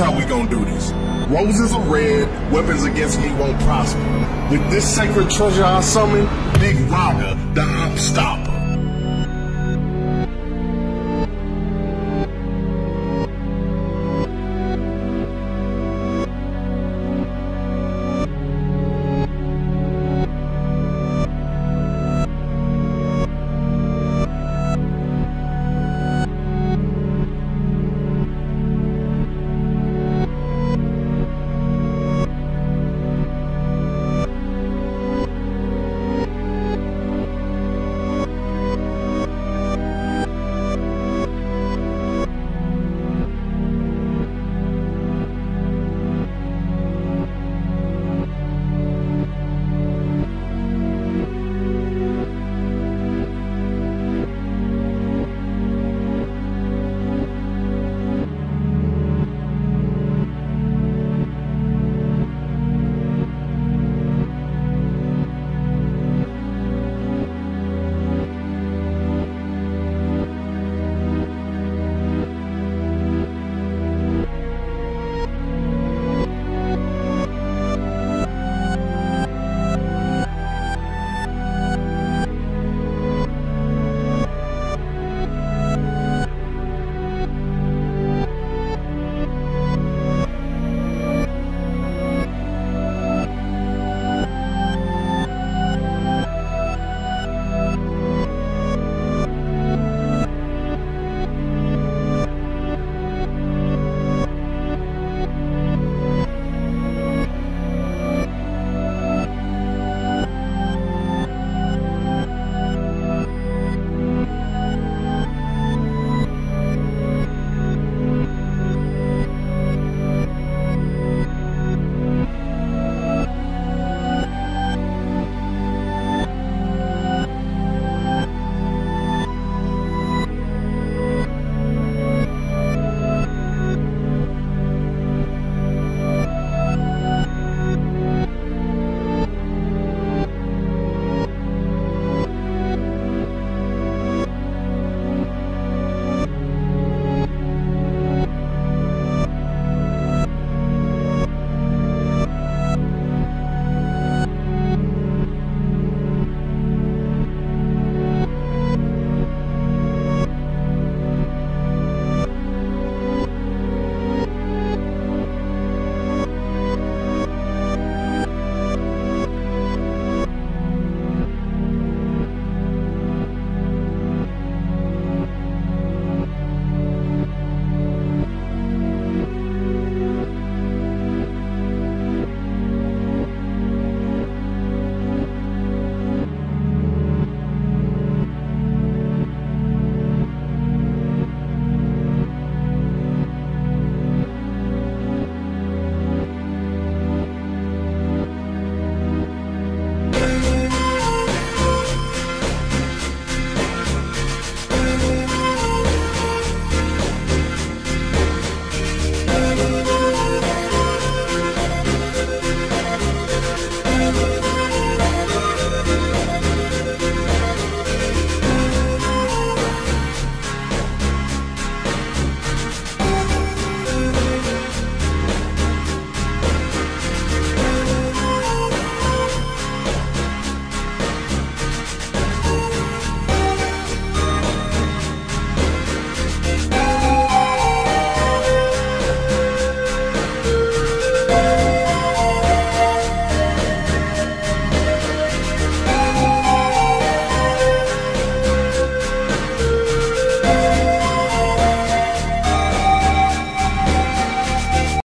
how we gonna do this. Roses are red, weapons against me won't prosper. With this sacred treasure I summon, Big Raga, the Op Stopper.